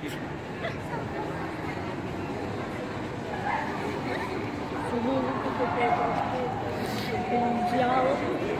Seguindo o que foi feito, o mundial.